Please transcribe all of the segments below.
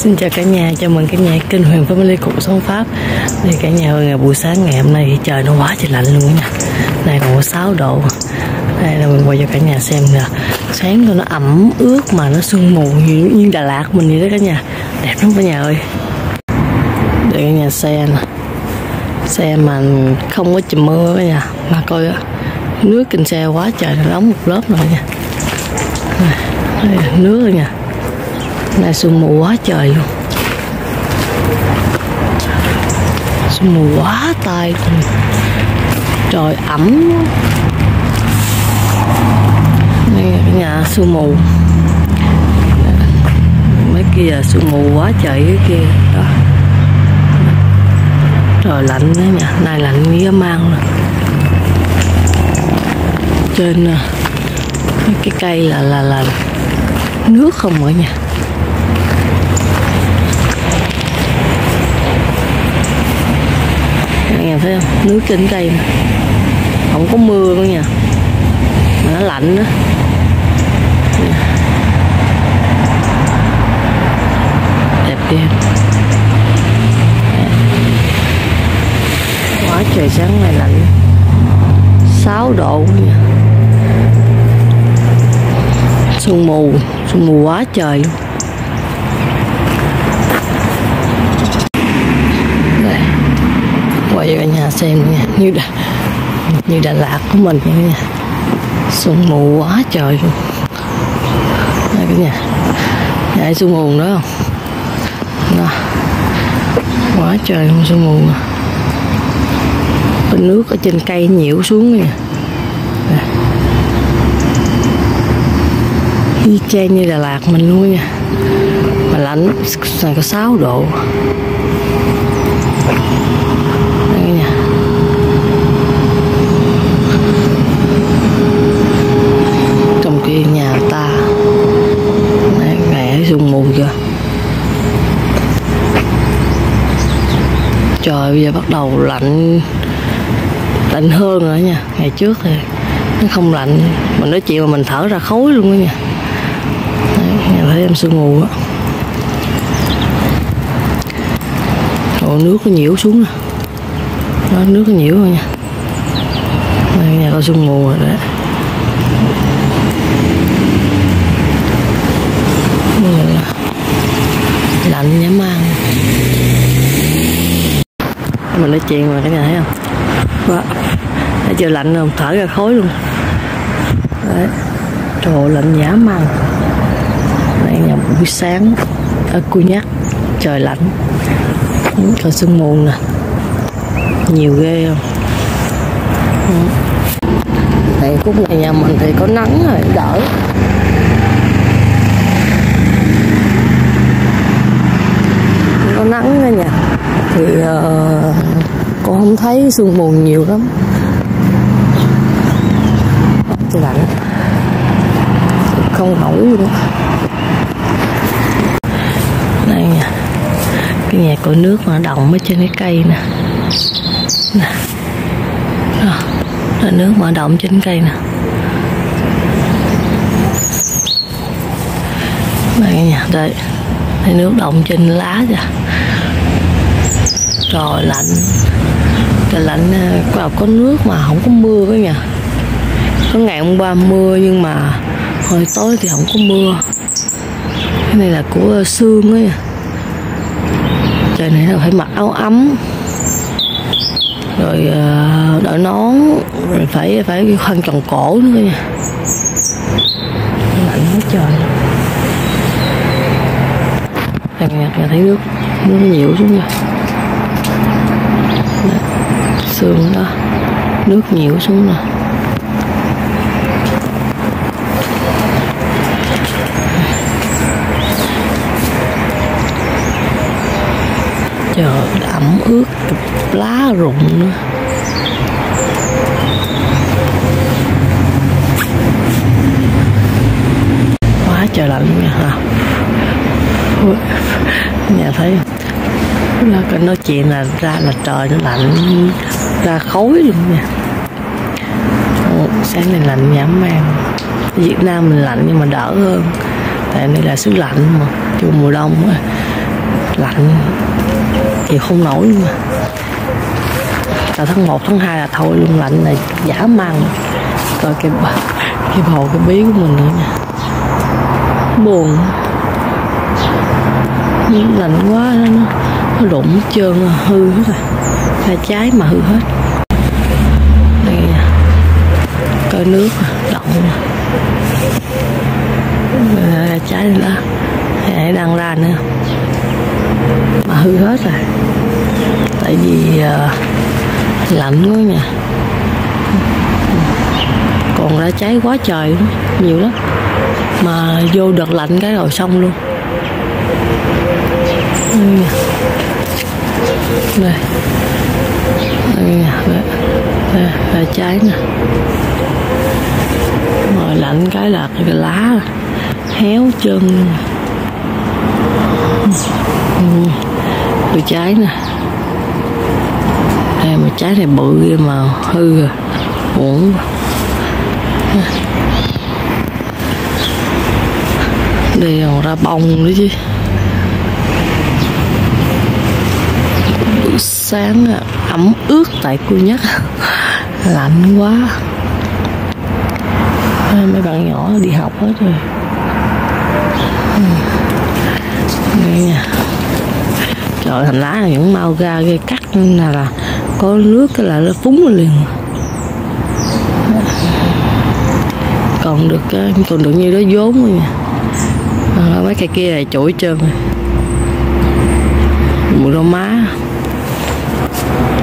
Xin chào cả nhà, chào mừng cả nhà kênh Huyền Family Cuộc Sống Pháp. Thì cả nhà ơi, ngày buổi sáng ngày hôm nay thì trời nó quá trời lạnh luôn nha. Này còn có 6 độ. Đây là mình quay cho cả nhà xem nè. Sáng rồi nó ẩm ướt mà nó sương mù như, như Đà Lạt mình vậy đó cả nhà. Đẹp lắm cả nhà ơi. Để cả nhà xe nè. Xe mà không có chùm mưa cả nhà. Mà coi á Nước kinh xe quá trời nó đóng một lớp rồi nha. Đây, nước rồi nha nay sương mù quá trời luôn. Sương mù quá tay luôn. Trời ẩm đây là cái nhà sương mù. Mấy kia sương mù quá trời cái kia. Đó. Trời lạnh đó nha. Nay lạnh nghĩa mang rồi trên ờ, cái cây là là là nước không ở nhà. Nè phải không? Nước trên cây mà. Không có mưa luôn nha. Mà nó lạnh đó đẹp ghê. Quá trời sáng này lạnh. 6 độ nha sương mù. Sương mù quá trời luôn đây xem nha. Như đà, như Đà Lạt của mình nha. Sương mù quá trời luôn. Đây cả nhà. Nhà sương mù nữa không? Đó. quá trời luôn sương mù bên nước ở trên cây nhiễu xuống nè. Y chang như Đà Lạt mình luôn nha. Mà lạnh này có 6 độ? Đây nha trong kia nhà ta Đấy, mẹ sương mù chưa trời bây giờ à, bắt đầu lạnh lạnh hơn rồi nha. Ngày trước thì nó không lạnh mình nói chuyện mà mình thở ra khói luôn đó nha. Đấy, nhà thấy em sương mù á. Ồ, nước nó nhiễu xuống nè. Đó, nước nó nhiễu rồi nha. Đây nhà có sương mù rồi đấy. Lạnh nhá mang mình nói chuyện mà cả nhà thấy không? Đó. thấy chưa lạnh không? Thở ra khói luôn. Đấy. Trời ơi, lạnh giả mang. Đây nhà buổi sáng. À, Ở cu Nhắc trời lạnh. Trời sương mù nè. Nhiều ghê không? Thì đây khúc này nhà mình thì có nắng rồi đỡ. Có nắng nha. Nhà thì uh, không thấy sương mù nhiều lắm. Trời lạnh. Không nổi luôn đây nha cái nhà của nước mà động ở trên cái cây nè. Nè. Đó, là nước mà động trên cây nè. Đây nha đây. Thấy nước động trên lá kìa. Trời lạnh trời lạnh vào có nước mà không có mưa cả nha có ngày hôm qua mưa nhưng mà hồi tối thì không có mưa. Cái này là của à, xương ấy. Trời này là phải mặc áo ấm. Rồi à, đội nón, rồi phải phải khăn tròn cổ nữa nha lạnh quá trời. Đây nha nhà thấy nước nước nhiều xuống nha sương đó. Nước nhiều xuống nè. Trời ẩm ướt lá rụng nữa. Quá trời lạnh nha. Hả nhà thấy không? Nó nói chuyện là ra là trời nó lạnh ra khối luôn nha sáng này lạnh nhảm mang Việt Nam mình lạnh nhưng mà đỡ hơn. Tại đây là xứ lạnh mà chung mùa đông mà. lạnh. Thì không nổi luôn mà. Từ tháng 1, tháng 2 là thôi luôn lạnh là giả mang. Coi cái cái bầu cái bí của mình nữa nha buồn. Lạnh quá nó, nó rụng trơn hư hết rồi. Hai trái mà hư hết. Đây nè. Coi nước động nè. Trái đó. Hãy đang ra nữa. Mà hư hết rồi. Tại vì uh, lạnh quá nha. Còn ra cháy quá trời nhiều lắm. Mà vô đợt lạnh cái rồi xong luôn đây. Đây đây, đây, đây trái nè. Rồi lạnh cái là cái lá héo chân. Rồi trái nè. Đây mà trái này bự ghê mà hư rồi. Uổng đây còn ra bông nữa chứ buổi sáng ẩm ướt tại cô nhất. Lạnh quá. Mấy bạn nhỏ đi học hết rồi. Ừ. Đây trời thành lá là những mau ra gây cắt là là có nước cái là nó phúng liền. Còn được còn được như đó vốn rồi nha. À, mấy cây kia là chổi trơn. Rồi mùi rau má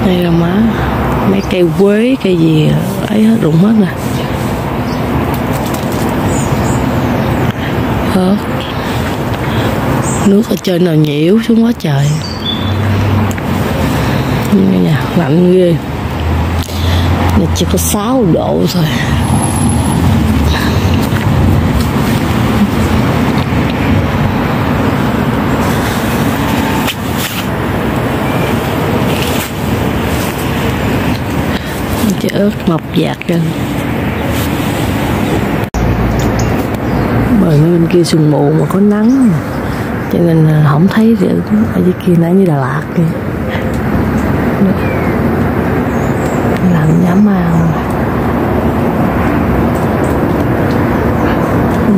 đây là má, mấy cây quế, cây gì ấy hết, rụng hết nè. Hết nước ở trên nào nhiễu xuống quá trời. Nhà lạnh ghê. Nhà chỉ có 6 độ thôi. Ớt mọc dạt ra bởi bên kia sương mù mà có nắng cho nên à, không thấy được ở dưới kia nãy như Đà Lạt kia làm nhám màu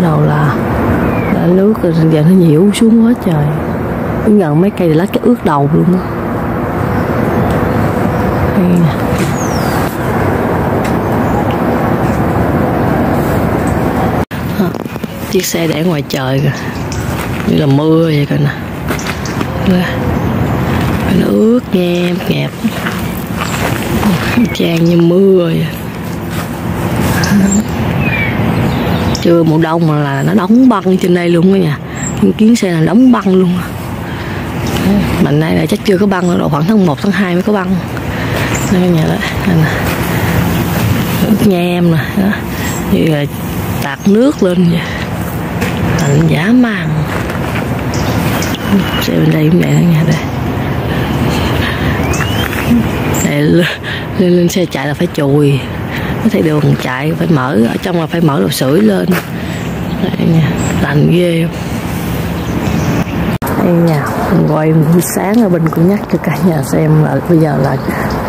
đầu là đã nước rồi giờ nó nhiễu xuống hết trời. Cứ mấy cây lá cái ướt đầu luôn đó chiếc xe để ngoài trời kìa. Như là mưa vậy coi nè. Nó ướt nghe ngẹp trang như mưa vậy. Chưa mùa đông mà là nó đóng băng trên đây luôn đó nha. Kiến xe là đóng băng luôn. Mà nay là chắc chưa có băng đâu, khoảng tháng 1 tháng 2 mới có băng. Đây nhà đó. Nè. Ướt nhem nè. Đó. Như là tạt nước lên vậy lạnh giả man xe bên đây cũng vậy đó nha đây này lên, lên xe chạy là phải chùi. Có thể đường chạy phải mở ở trong là phải mở đồ sưởi lên. Đây nha lạnh ghê đây nha mình quay buổi sáng ở bên cũng nhắc cho cả nhà xem là bây giờ là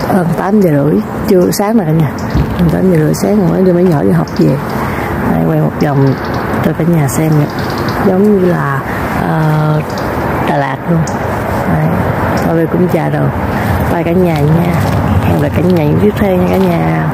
hơn tám giờ rưỡi chưa sáng rồi cả nhà hơn 8 giờ rưỡi sáng mới đưa mấy nhỏ đi học về. Đây, quay một vòng cho cả nhà xem nha giống như là uh, Đà Lạt luôn. Đấy. Thôi cũng chào rồi. Bye cả nhà nha. Hẹn gặp cả nhà những tiếp theo nha cả nhà.